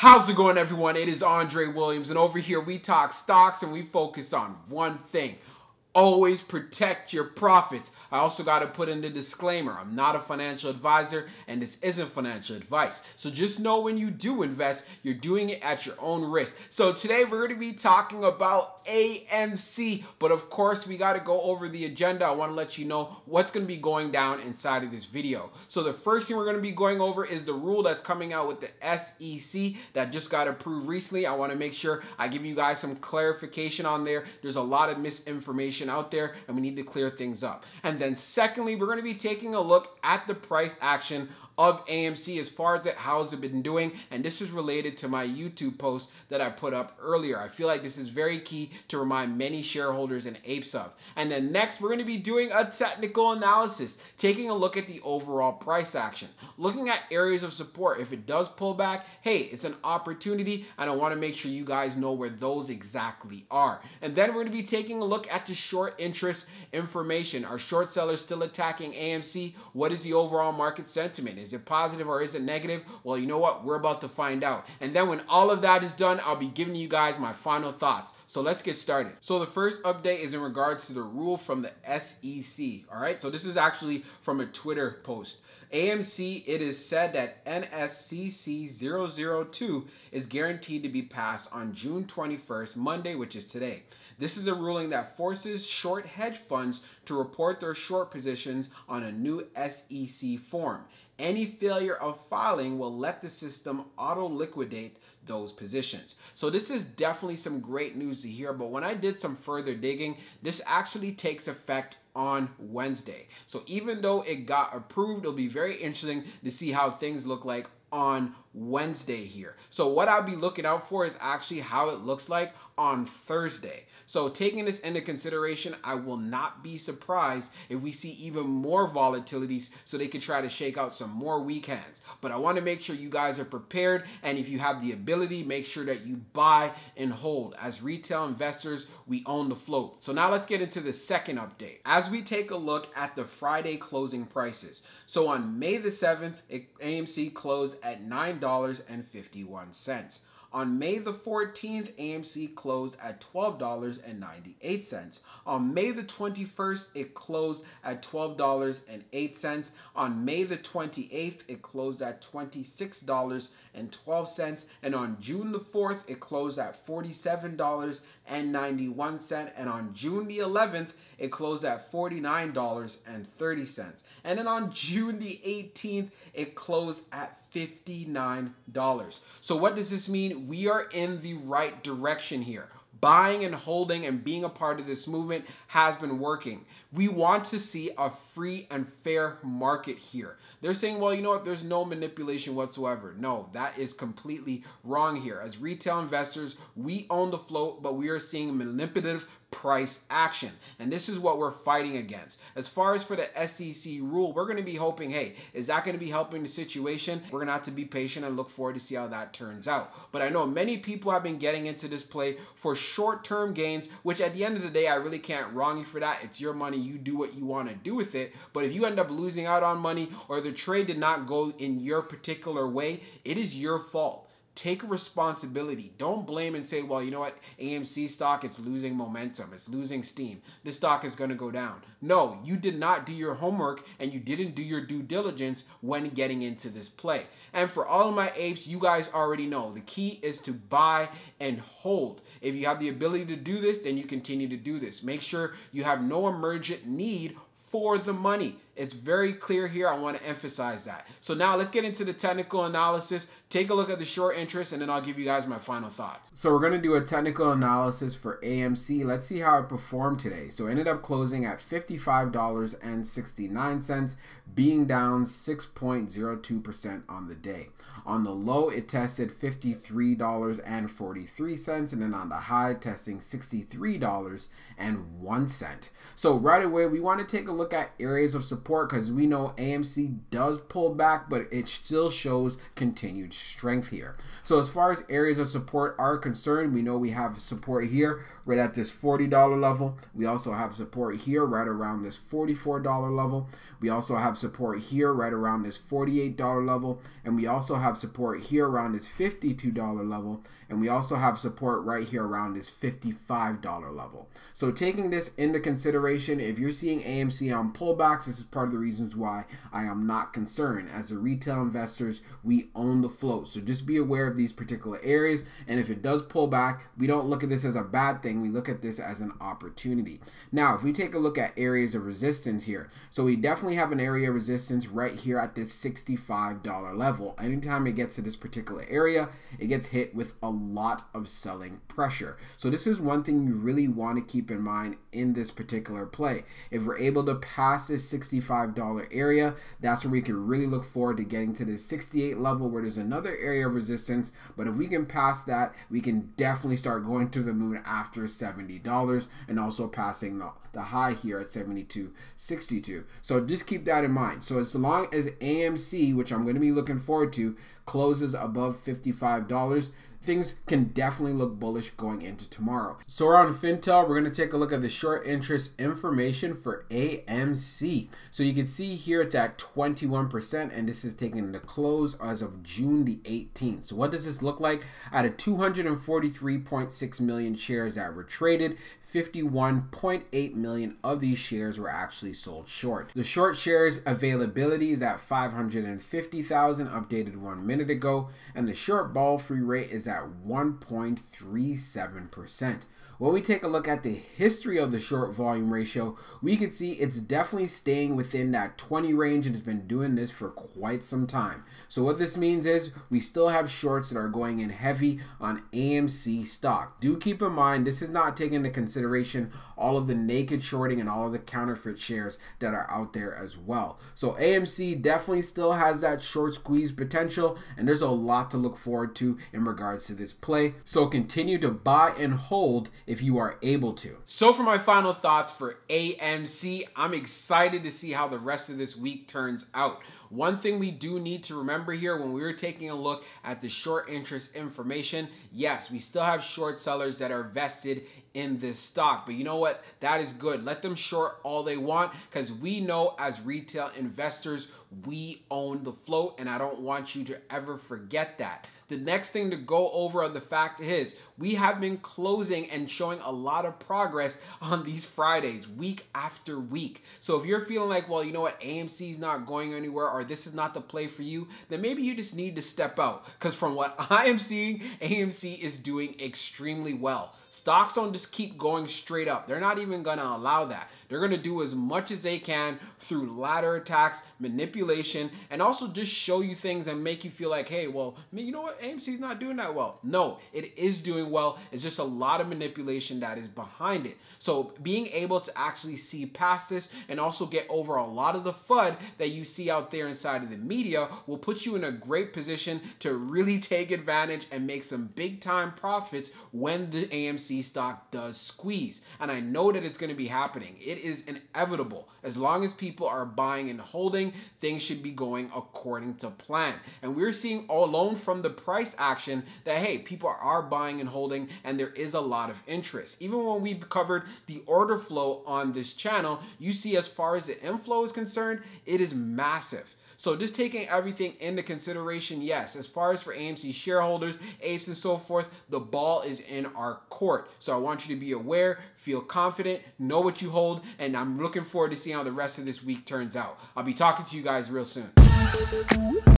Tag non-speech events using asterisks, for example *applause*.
How's it going, everyone? It is Andre Williams, and over here we talk stocks and we focus on one thing Always protect your profits. I also got to put in the disclaimer I'm not a financial advisor and this isn't financial advice. So just know when you do invest, you're doing it at your own risk. So today we're going to be talking about AMC, but of course, we got to go over the agenda. I want to let you know what's going to be going down inside of this video. So the first thing we're going to be going over is the rule that's coming out with the SEC that just got approved recently. I want to make sure I give you guys some clarification on there. There's a lot of misinformation information out there and we need to clear things up. And then secondly, we're going to be taking a look at the price action of AMC as far as it, how it's been doing. And this is related to my YouTube post that I put up earlier. I feel like this is very key to remind many shareholders and apes of. And then next, we're going to be doing a technical analysis, taking a look at the overall price action, looking at areas of support. If it does pull back, hey, it's an opportunity. And I want to make sure you guys know where those exactly are. And then we're going to be taking a look at the short interest information. Are short sellers still attacking AMC? What is the overall market sentiment? Is is it positive or is it negative? Well, you know what? We're about to find out. And then when all of that is done, I'll be giving you guys my final thoughts. So let's get started. So the first update is in regards to the rule from the SEC. All right. So this is actually from a Twitter post. AMC, it is said that NSCC 002 is guaranteed to be passed on June 21st, Monday, which is today. This is a ruling that forces short hedge funds to report their short positions on a new SEC form. Any failure of filing will let the system auto liquidate those positions. So this is definitely some great news to hear, but when I did some further digging, this actually takes effect on Wednesday. So even though it got approved, it'll be very interesting to see how things look like on Wednesday here. So what I'll be looking out for is actually how it looks like on Thursday. So taking this into consideration, I will not be surprised if we see even more volatilities so they can try to shake out some more weak hands. But I want to make sure you guys are prepared and if you have the ability, make sure that you buy and hold. As retail investors, we own the float. So now let's get into the second update. As we take a look at the Friday closing prices. So on May the 7th, AMC closed at $9.51. On May the 14th, AMC closed at $12.98. On May the 21st, it closed at $12.08. On May the 28th, it closed at $26.12. And on June the 4th, it closed at $47.91. And on June the 11th, it closed at $49.30. And then on June the 18th, it closed at $59. So what does this mean? We are in the right direction here. Buying and holding and being a part of this movement has been working. We want to see a free and fair market here. They're saying, well, you know what? There's no manipulation whatsoever. No, that is completely wrong here. As retail investors, we own the float, but we are seeing manipulative price action. And this is what we're fighting against. As far as for the SEC rule, we're going to be hoping, hey, is that going to be helping the situation? We're going to have to be patient and look forward to see how that turns out. But I know many people have been getting into this play for short-term gains, which at the end of the day, I really can't wrong you for that. It's your money. You do what you want to do with it. But if you end up losing out on money or the trade did not go in your particular way, it is your fault take responsibility. Don't blame and say, well, you know what, AMC stock, it's losing momentum, it's losing steam. This stock is going to go down. No, you did not do your homework and you didn't do your due diligence when getting into this play. And for all of my apes, you guys already know the key is to buy and hold. If you have the ability to do this, then you continue to do this. Make sure you have no emergent need for the money. It's very clear here. I want to emphasize that. So now let's get into the technical analysis. Take a look at the short interest and then I'll give you guys my final thoughts. So we're going to do a technical analysis for AMC. Let's see how it performed today. So ended up closing at $55.69, being down 6.02% on the day. On the low, it tested $53.43 and then on the high, testing $63.01. So right away, we want to take a look at areas of support because we know AMC does pull back, but it still shows continued strength here. So as far as areas of support are concerned, we know we have support here right at this $40 level. We also have support here right around this $44 level. We also have support here right around this $48 level. And we also have support here around this $52 level. And we also have support right here around this $55 level. So taking this into consideration, if you're seeing AMC on pullbacks, this is part of the reasons why I am not concerned. As a retail investors, we own the float. So just be aware of these particular areas. And if it does pull back, we don't look at this as a bad thing. We look at this as an opportunity. Now, if we take a look at areas of resistance here, so we definitely have an area resistance right here at this $65 level. Anytime it gets to this particular area, it gets hit with a lot of selling pressure. So this is one thing you really want to keep in mind in this particular play. If we're able to pass this $65 area, that's where we can really look forward to getting to this 68 level where there's another area of resistance. But if we can pass that, we can definitely start going to the moon after $70 and also passing the, the high here at 72.62. So just keep that in mind. So as long as AMC, which I'm going to be looking forward to, closes above $55, things can definitely look bullish going into tomorrow. So we're on Fintel. We're going to take a look at the short interest information for AMC. So you can see here it's at 21% and this is taking the close as of June the 18th. So what does this look like? Out of 243.6 million shares that were traded, 51.8 million of these shares were actually sold short. The short shares availability is at 550,000 updated one minute ago and the short borrow fee rate is at 1.37%. When we take a look at the history of the short volume ratio, we can see it's definitely staying within that 20 range and has been doing this for quite some time. So what this means is we still have shorts that are going in heavy on AMC stock. Do keep in mind this is not taking into consideration all of the naked shorting and all of the counterfeit shares that are out there as well. So AMC definitely still has that short squeeze potential and there's a lot to look forward to in regards to this play. So continue to buy and hold if you are able to. So for my final thoughts for AMC, I'm excited to see how the rest of this week turns out. One thing we do need to remember here when we were taking a look at the short interest information, yes, we still have short sellers that are vested in this stock. But you know what? That is good. Let them short all they want because we know as retail investors, we own the float, and I don't want you to ever forget that. The next thing to go over on the fact is we have been closing and showing a lot of progress on these Fridays, week after week. So if you're feeling like, well, you know what, AMC is not going anywhere or this is not the play for you, then maybe you just need to step out. Because from what *laughs* I am seeing, AMC is doing extremely well. Stocks don't just keep going straight up. They're not even going to allow that. They're going to do as much as they can through ladder attacks, manipulation, and also just show you things and make you feel like, hey, well, you know what? AMC's not doing that well. No, it is doing well. It's just a lot of manipulation that is behind it. So being able to actually see past this and also get over a lot of the FUD that you see out there inside of the media will put you in a great position to really take advantage and make some big time profits when the AMC stock does squeeze. And I know that it's going to be happening. It is inevitable. As long as people are buying and holding, things should be going according to plan. And we're seeing all alone from the price action that, hey, people are buying and holding, and there is a lot of interest. Even when we've covered the order flow on this channel, you see as far as the inflow is concerned, it is massive. So just taking everything into consideration, yes, as far as for AMC shareholders, apes and so forth, the ball is in our court. So I want you to be aware, feel confident, know what you hold, and I'm looking forward to seeing how the rest of this week turns out. I'll be talking to you guys real soon.